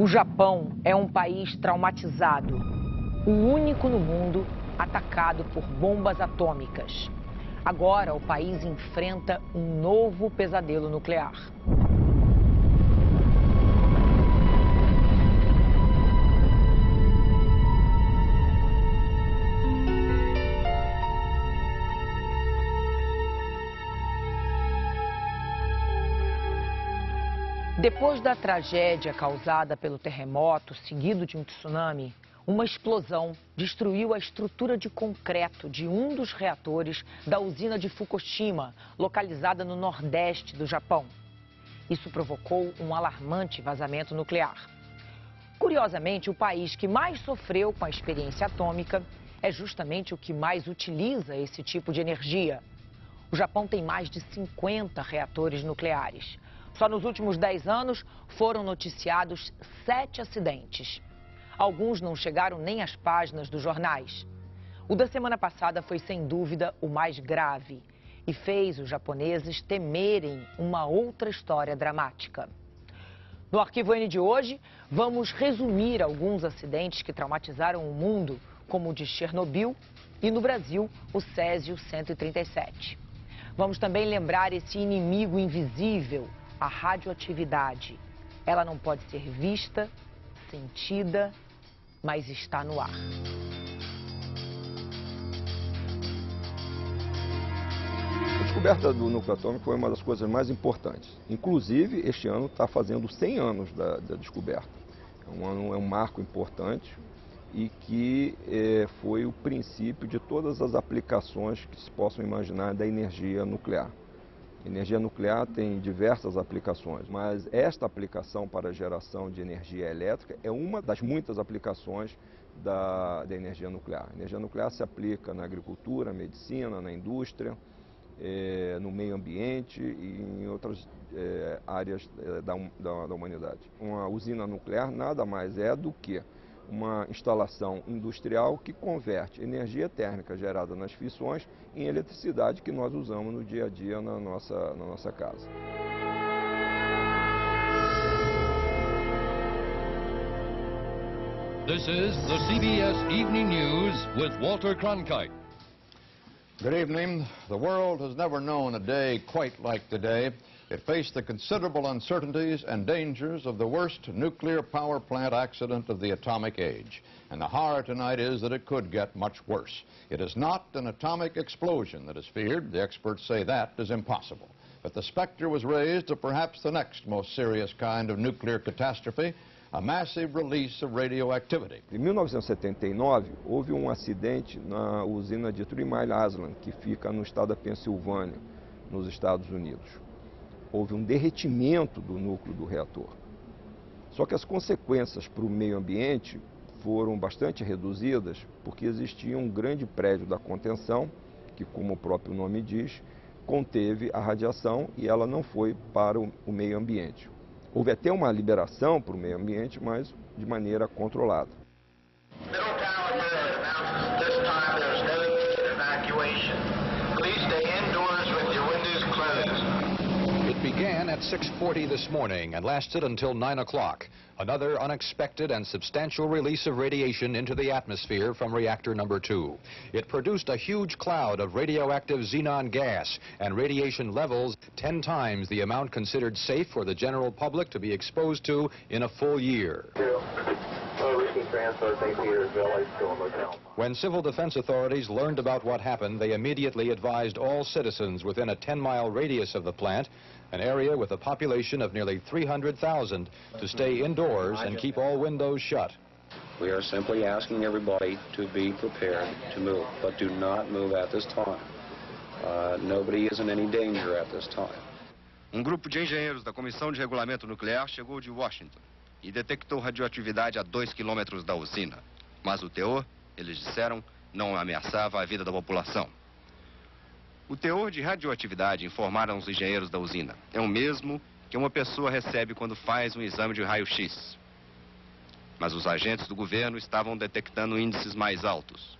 O Japão é um país traumatizado, o único no mundo atacado por bombas atômicas. Agora o país enfrenta um novo pesadelo nuclear. Depois da tragédia causada pelo terremoto, seguido de um tsunami, uma explosão destruiu a estrutura de concreto de um dos reatores da usina de Fukushima, localizada no nordeste do Japão. Isso provocou um alarmante vazamento nuclear. Curiosamente, o país que mais sofreu com a experiência atômica é justamente o que mais utiliza esse tipo de energia. O Japão tem mais de 50 reatores nucleares. Só nos últimos 10 anos foram noticiados sete acidentes. Alguns não chegaram nem às páginas dos jornais. O da semana passada foi sem dúvida o mais grave e fez os japoneses temerem uma outra história dramática. No Arquivo N de hoje, vamos resumir alguns acidentes que traumatizaram o mundo, como o de Chernobyl e no Brasil, o Césio 137. Vamos também lembrar esse inimigo invisível, a radioatividade. Ela não pode ser vista, sentida, mas está no ar. A descoberta do núcleo atômico foi uma das coisas mais importantes. Inclusive, este ano está fazendo 100 anos da, da descoberta. É um, ano, é um marco importante e que é, foi o princípio de todas as aplicações que se possam imaginar da energia nuclear. Energia nuclear tem diversas aplicações, mas esta aplicação para geração de energia elétrica é uma das muitas aplicações da, da energia nuclear. A energia nuclear se aplica na agricultura, medicina, na indústria, é, no meio ambiente e em outras é, áreas é, da, da, da humanidade. Uma usina nuclear nada mais é do que uma instalação industrial que converte energia térmica gerada nas fissões em eletricidade que nós usamos no dia a dia na nossa, na nossa casa. This is the CBS Evening News with Walter Cronkite. Good evening. The world has never known a day quite like today. It faced the considerable uncertainties and dangers of the worst nuclear power plant accident of the atomic age. And the horror tonight is that it could get much worse. It is not an atomic explosion that is feared. The experts say that is impossible. But the specter was raised of perhaps the next most serious kind of nuclear catastrophe, a massive release of radioactivity. Em 1979, houve um acidente na usina de Three Mile Island, que fica no estado da Pensilvânia, nos Estados Unidos. Houve um derretimento do núcleo do reator. Só que as consequências para o meio ambiente foram bastante reduzidas, porque existia um grande prédio da contenção, que, como o próprio nome diz, conteve a radiação e ela não foi para o, meio ambiente. Houve até uma liberação para o meio ambiente, mas de maneira controlada. At 6.40 this morning and lasted until 9 o'clock. Another unexpected and substantial release of radiation into the atmosphere from reactor number two. It produced a huge cloud of radioactive xenon gas and radiation levels 10 times the amount considered safe for the general public to be exposed to in a full year. When civil defense authorities learned about what happened, they immediately advised all citizens within a 10-mile radius of the plant an area with a population of nearly 300,000, to stay indoors and keep all windows shut. We are simply asking everybody to be prepared to move, but do not move at this time. Uh, nobody is in any danger at this time. Um grupo de engenheiros da Comissão de Regulamento Nuclear chegou de Washington e detectou radioatividade a 2 quilômetros da usina. Mas o teor, eles disseram, não ameaçava a vida da população. O teor de radioatividade, informaram os engenheiros da usina, é o mesmo que uma pessoa recebe quando faz um exame de raio-x. Mas os agentes do governo estavam detectando índices mais altos.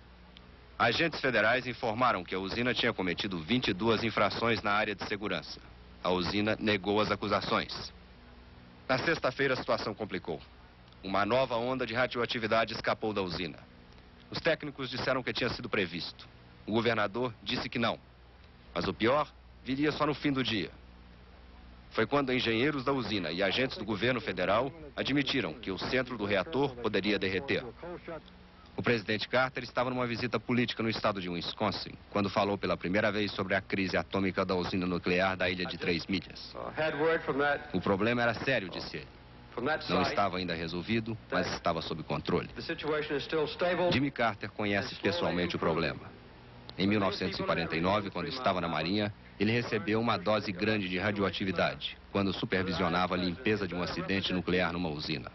Agentes federais informaram que a usina tinha cometido 22 infrações na área de segurança. A usina negou as acusações. Na sexta-feira, a situação complicou. uma nova onda de radioatividade escapou da usina. Os técnicos disseram que tinha sido previsto. O governador disse que não. Mas o pior viria só no fim do dia. Foi quando engenheiros da usina e agentes do governo federal admitiram que o centro do reator poderia derreter. O presidente Carter estava numa visita política no estado de Wisconsin, quando falou pela primeira vez sobre a crise atômica da usina nuclear da ilha de Três Milhas. O problema era sério, disse ele. Não estava ainda resolvido, mas estava sob controle. Jimmy Carter conhece pessoalmente o problema. Em 1949, quando estava na Marinha, ele recebeu uma dose grande de radioatividade, quando supervisionava a limpeza de um acidente nuclear numa usina.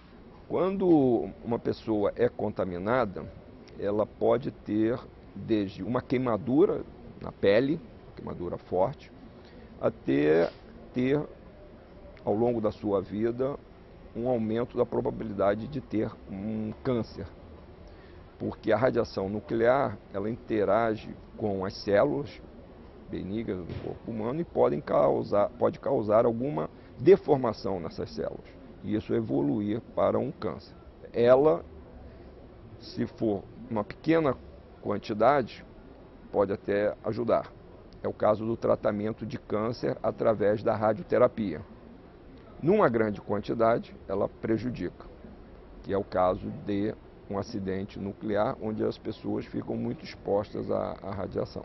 Quando uma pessoa é contaminada, ela pode ter desde uma queimadura na pele, queimadura forte, até ter ao longo da sua vida um aumento da probabilidade de ter um câncer. Porque a radiação nuclear, ela interage com as células benignas do corpo humano e podem causar, pode causar alguma deformação nessas células e isso evoluir para um câncer. Ela, se for uma pequena quantidade, pode até ajudar. É o caso do tratamento de câncer através da radioterapia. Numa grande quantidade, ela prejudica, que é o caso de um acidente nuclear, onde as pessoas ficam muito expostas à, à radiação.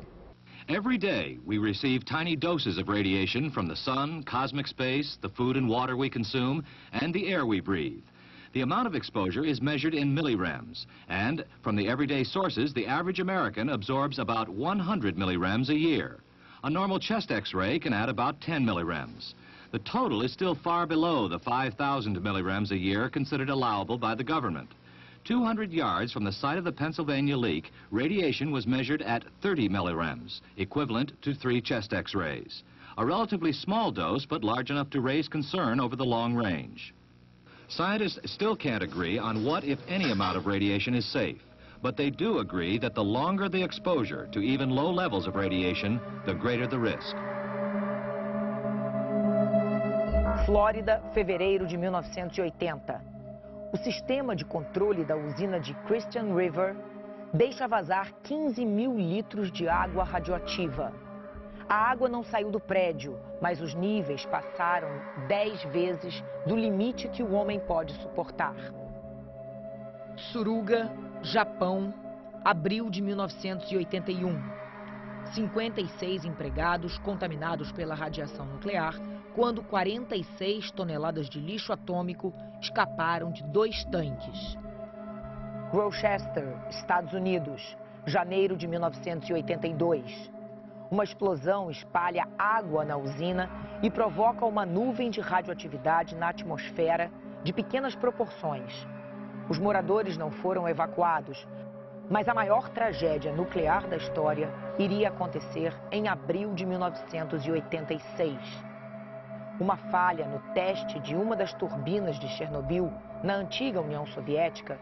Every day, we receive tiny doses of radiation from the sun, cosmic space, the food and water we consume, and the air we breathe. The amount of exposure is measured in millirems, and from the everyday sources, the average American absorbs about 100 millirems a year. A normal chest x-ray can add about 10 millirems. The total is still far below the 5,000 millirems a year considered allowable by the government. 200 yards from the site of the Pennsylvania leak, radiation was measured at 30 millirems, equivalent to three chest x-rays. A relatively small dose, but large enough to raise concern over the long range. Scientists still can't agree on what, if any, amount of radiation is safe. But they do agree that the longer the exposure to even low levels of radiation, the greater the risk. Flórida, fevereiro de 1980. O sistema de controle da usina de Christian River deixa vazar 15 mil litros de água radioativa. A água não saiu do prédio, mas os níveis passaram 10 vezes do limite que o homem pode suportar. Suruga, Japão, abril de 1981. 56 empregados contaminados pela radiação nuclear quando 46 toneladas de lixo atômico escaparam de dois tanques. Rochester, Estados Unidos, janeiro de 1982. Uma explosão espalha água na usina e provoca uma nuvem de radioatividade na atmosfera de pequenas proporções. Os moradores não foram evacuados, mas a maior tragédia nuclear da história iria acontecer em abril de 1986 uma falha no teste de uma das turbinas de Chernobyl, na antiga União Soviética,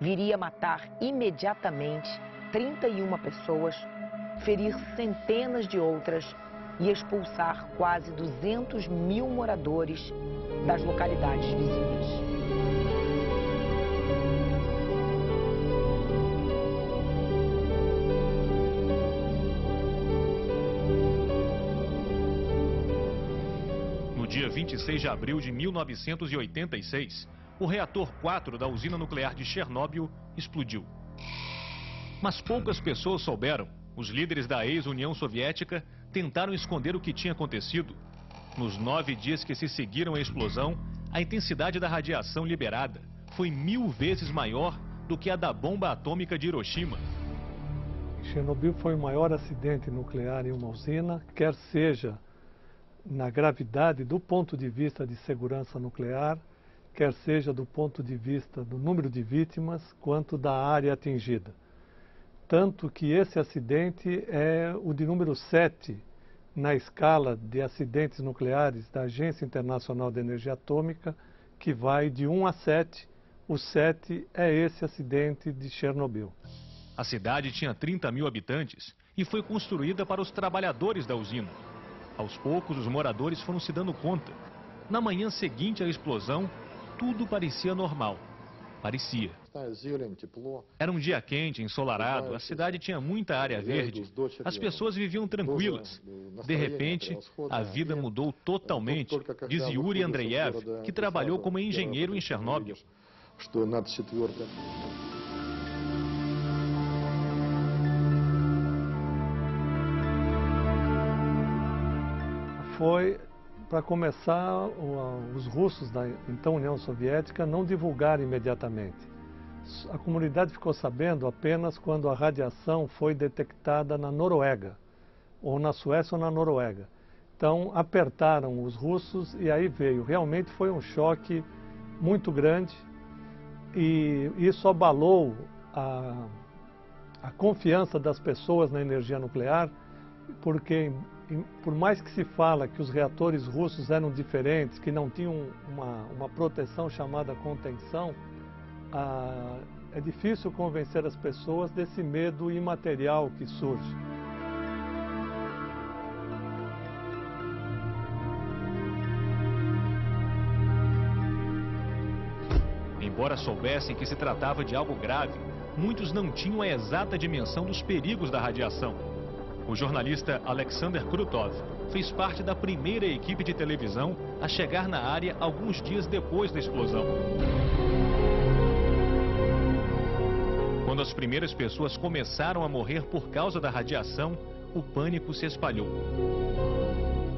viria matar imediatamente 31 pessoas, ferir centenas de outras e expulsar quase 200 mil moradores das localidades vizinhas. 26 de abril de 1986, o reator 4 da usina nuclear de Chernobyl explodiu. Mas poucas pessoas souberam. Os líderes da ex-União Soviética tentaram esconder o que tinha acontecido. Nos nove dias que se seguiram à explosão, a intensidade da radiação liberada foi mil vezes maior do que a da bomba atômica de Hiroshima. Chernobyl foi o maior acidente nuclear em uma usina, quer seja na gravidade do ponto de vista de segurança nuclear, quer seja do ponto de vista do número de vítimas, quanto da área atingida. Tanto que esse acidente é o de número 7 na escala de acidentes nucleares da Agência Internacional de Energia Atômica, que vai de 1 a 7. O 7 é esse acidente de Chernobyl. A cidade tinha 30 mil habitantes e foi construída para os trabalhadores da usina. Aos poucos, os moradores foram se dando conta. Na manhã seguinte à explosão, tudo parecia normal. Parecia. Era um dia quente, ensolarado, a cidade tinha muita área verde, as pessoas viviam tranquilas. De repente, a vida mudou totalmente, diz Yuri Andreyev, que trabalhou como engenheiro em Chernobyl. Foi para começar, os russos da então União Soviética não divulgaram imediatamente. A comunidade ficou sabendo apenas quando a radiação foi detectada na Noruega, ou na Suécia ou na Noruega. Então apertaram os russos e aí veio. Realmente foi um choque muito grande e isso abalou a, a confiança das pessoas na energia nuclear, porque por mais que se fala que os reatores russos eram diferentes, que não tinham uma, uma proteção chamada contenção, ah, é difícil convencer as pessoas desse medo imaterial que surge. Embora soubessem que se tratava de algo grave, muitos não tinham a exata dimensão dos perigos da radiação. O jornalista Alexander Krutov fez parte da primeira equipe de televisão a chegar na área alguns dias depois da explosão. Quando as primeiras pessoas começaram a morrer por causa da radiação, o pânico se espalhou.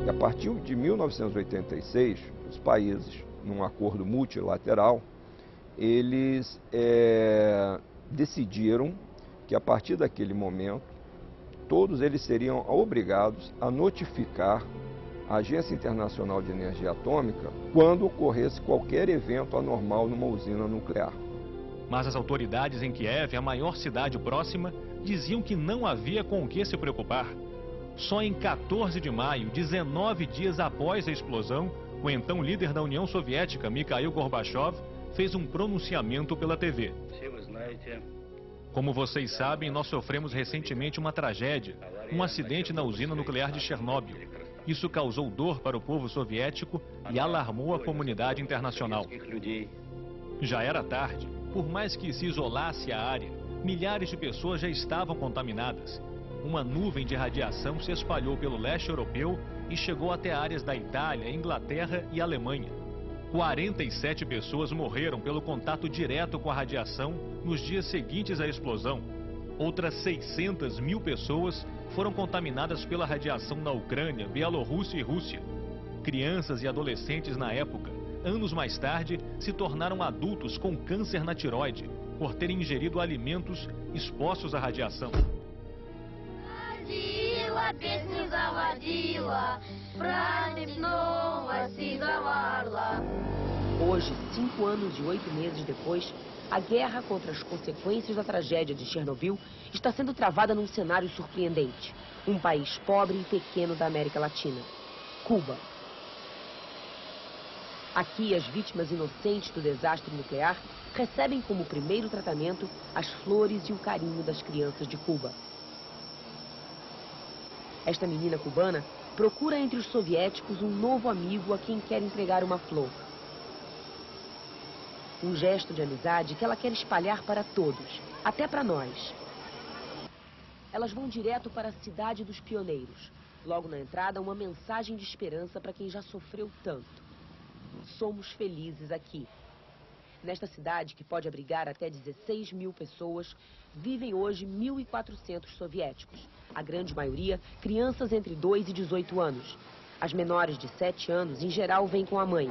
A partir de 1986, os países, num acordo multilateral, eles é, decidiram que a partir daquele momento todos eles seriam obrigados a notificar a Agência Internacional de Energia Atômica quando ocorresse qualquer evento anormal numa usina nuclear. Mas as autoridades em Kiev, a maior cidade próxima, diziam que não havia com o que se preocupar. Só em 14 de maio, 19 dias após a explosão, o então líder da União Soviética, Mikhail Gorbachev, fez um pronunciamento pela TV. Como vocês sabem, nós sofremos recentemente uma tragédia, um acidente na usina nuclear de Chernobyl. Isso causou dor para o povo soviético e alarmou a comunidade internacional. Já era tarde. Por mais que se isolasse a área, milhares de pessoas já estavam contaminadas. Uma nuvem de radiação se espalhou pelo leste europeu e chegou até áreas da Itália, Inglaterra e Alemanha. 47 pessoas morreram pelo contato direto com a radiação nos dias seguintes à explosão. Outras 600 mil pessoas foram contaminadas pela radiação na Ucrânia, Bielorrússia e Rússia. Crianças e adolescentes na época, anos mais tarde, se tornaram adultos com câncer na tiroide por terem ingerido alimentos expostos à radiação. Hoje, cinco anos e oito meses depois, a guerra contra as consequências da tragédia de Chernobyl está sendo travada num cenário surpreendente. Um país pobre e pequeno da América Latina. Cuba. Aqui, as vítimas inocentes do desastre nuclear recebem como primeiro tratamento as flores e o carinho das crianças de Cuba. Esta menina cubana procura entre os soviéticos um novo amigo a quem quer entregar uma flor. Um gesto de amizade que ela quer espalhar para todos, até para nós. Elas vão direto para a cidade dos pioneiros. Logo na entrada, uma mensagem de esperança para quem já sofreu tanto. Somos felizes aqui. Nesta cidade, que pode abrigar até 16 mil pessoas, vivem hoje 1.400 soviéticos. A grande maioria, crianças entre 2 e 18 anos. As menores de 7 anos, em geral, vêm com a mãe.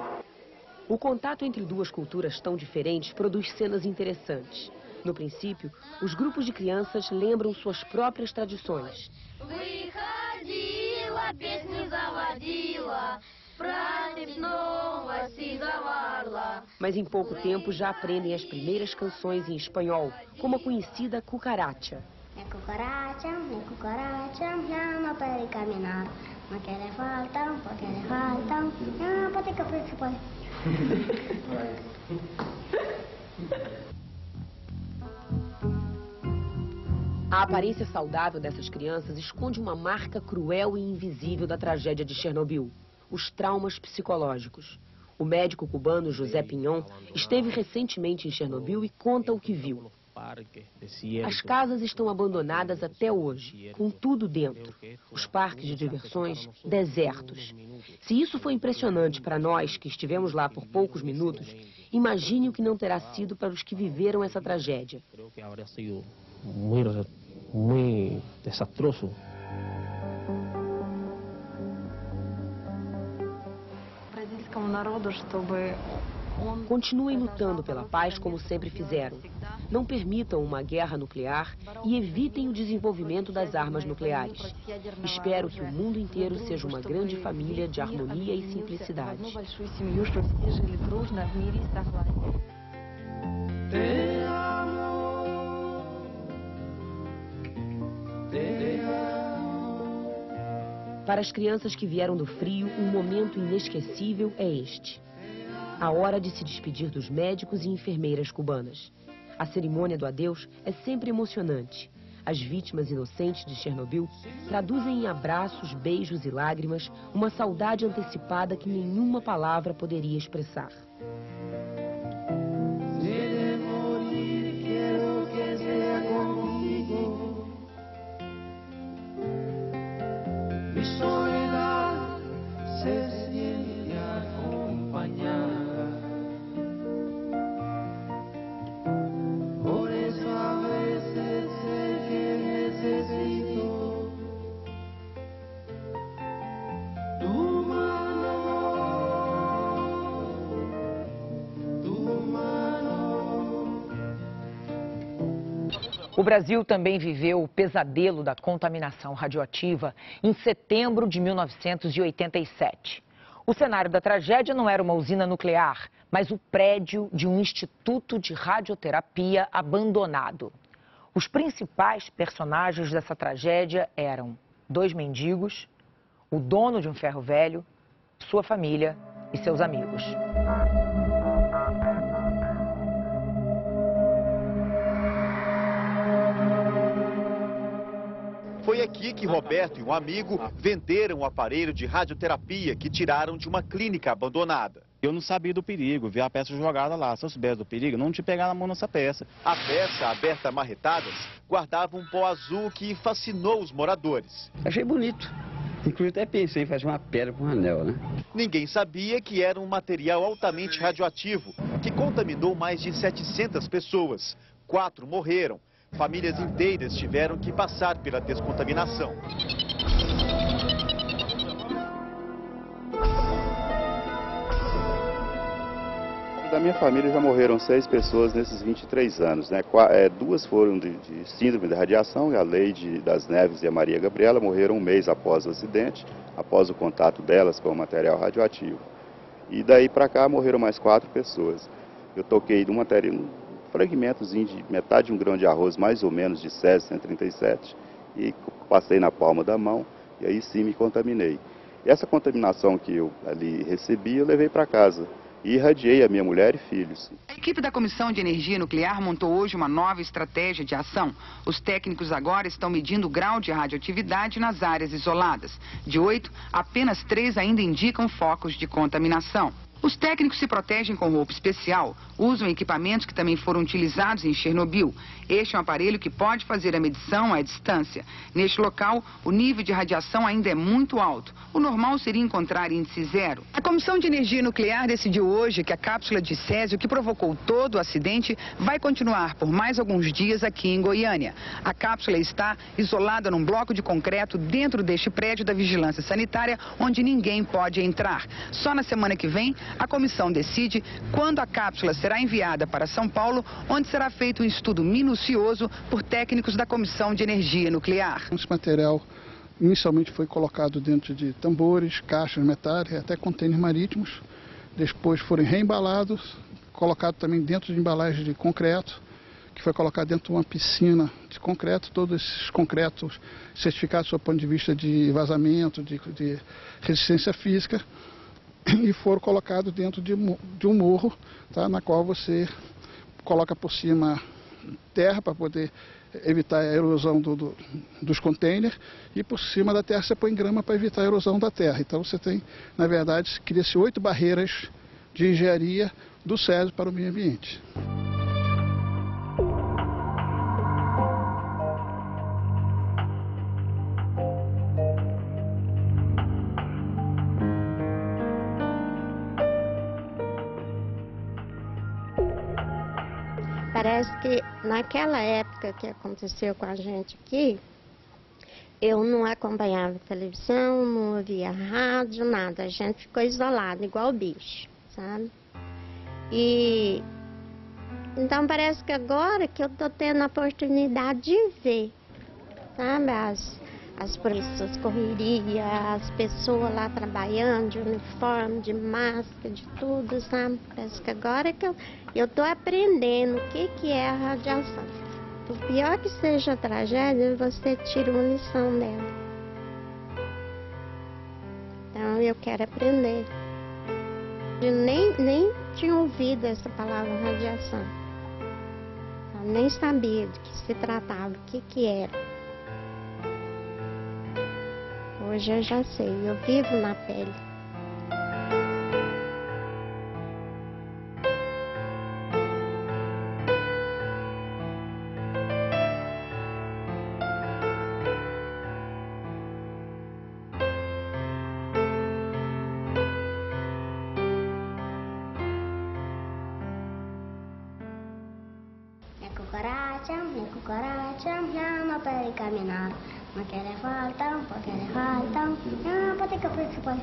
O contato entre duas culturas tão diferentes produz cenas interessantes. No princípio, os grupos de crianças lembram suas próprias tradições. Mas em pouco tempo já aprendem as primeiras canções em espanhol, como a conhecida Cucaracha. É cucaracha, é cucaracha, já não pode caminhar. Não quer falta, porque falta, não pode caprichar. A aparência saudável dessas crianças esconde uma marca cruel e invisível da tragédia de Chernobyl os traumas psicológicos. O médico cubano José Pinhon esteve recentemente em Chernobyl e conta o que viu. As casas estão abandonadas até hoje, com tudo dentro. Os parques de diversões desertos. Se isso foi impressionante para nós que estivemos lá por poucos minutos, imagine o que não terá sido para os que viveram essa tragédia. Muito desastroso. Continuem lutando pela paz como sempre fizeram. Não permitam uma guerra nuclear e evitem o desenvolvimento das armas nucleares. Espero que o mundo inteiro seja uma grande família de harmonia e simplicidade. Para as crianças que vieram do frio, um momento inesquecível é este. A hora de se despedir dos médicos e enfermeiras cubanas. A cerimônia do adeus é sempre emocionante. As vítimas inocentes de Chernobyl traduzem em abraços, beijos e lágrimas uma saudade antecipada que nenhuma palavra poderia expressar. O Brasil também viveu o pesadelo da contaminação radioativa em setembro de 1987. O cenário da tragédia não era uma usina nuclear, mas o prédio de um instituto de radioterapia abandonado. Os principais personagens dessa tragédia eram dois mendigos, o dono de um ferro velho, sua família e seus amigos. Foi aqui que Roberto e um amigo venderam o aparelho de radioterapia que tiraram de uma clínica abandonada. Eu não sabia do perigo, vi a peça jogada lá. Se eu soubesse do perigo, não te pegar na mão nessa peça. A peça, aberta a marretadas, guardava um pó azul que fascinou os moradores. Achei bonito. Inclusive até pensei em fazer uma pedra com um anel, né? Ninguém sabia que era um material altamente radioativo, que contaminou mais de 700 pessoas. Quatro morreram. Famílias inteiras tiveram que passar pela descontaminação. Da minha família já morreram seis pessoas nesses 23 anos. Né? duas foram de, de síndrome de radiação, a Leide das Neves e a Maria Gabriela morreram um mês após o acidente, após o contato delas com o material radioativo. E daí para cá morreram mais quatro pessoas. Eu toquei um material, fragmentozinho de metade de um grão de arroz, mais ou menos, de Césio 137, e passei na palma da mão, e aí sim me contaminei. E essa contaminação que eu ali recebi, eu levei para casa e irradiei a minha mulher e filhos. A equipe da Comissão de Energia Nuclear montou hoje uma nova estratégia de ação. Os técnicos agora estão medindo o grau de radioatividade nas áreas isoladas. De oito, apenas três ainda indicam focos de contaminação. Os técnicos se protegem com roupa especial, usam equipamentos que também foram utilizados em Chernobyl. Este é um aparelho que pode fazer a medição à distância. Neste local, o nível de radiação ainda é muito alto. O normal seria encontrar índice zero. A Comissão de Energia Nuclear decidiu hoje que a cápsula de Césio que provocou todo o acidente vai continuar por mais alguns dias aqui em Goiânia. A cápsula está isolada num bloco de concreto dentro deste prédio da Vigilância Sanitária, onde ninguém pode entrar. Só na semana que vem, a comissão decide quando a cápsula será enviada para São Paulo, onde será feito um estudo minucioso por técnicos da Comissão de Energia Nuclear. Esse material inicialmente foi colocado dentro de tambores, caixas metálicas, até contêineres marítimos. Depois foram reembalados, colocado também dentro de embalagens de concreto, que foi colocado dentro de uma piscina de concreto, todos esses concretos certificados do ponto de vista de vazamento, de, de resistência física, e foram colocados dentro de, de um morro, tá, na qual você coloca por cima terra para poder evitar a erosão do, do, dos containers e por cima da terra você põe grama para evitar a erosão da terra. Então você tem, na verdade, cria-se oito barreiras de engenharia do SESI para o meio ambiente. Parece que naquela época que aconteceu com a gente aqui, eu não acompanhava televisão, não ouvia rádio, nada. A gente ficou isolado, igual bicho, sabe? E então parece que agora que eu tô tendo a oportunidade de ver, sabe? As, as polícias correria, as pessoas lá trabalhando de uniforme, de máscara, de tudo, sabe? Parece que agora que eu, eu tô aprendendo o que, que é a radiação. Por pior que seja a tragédia, você tira uma lição dela. Então eu quero aprender. Eu nem, nem tinha ouvido essa palavra radiação. Eu nem sabia do que se tratava, o que, que era. Hoje eu já sei, eu vivo na pele. La cucaracha, la cucaracha, ya no puede caminar. No quiere falta, porque le falta, no puede que puede.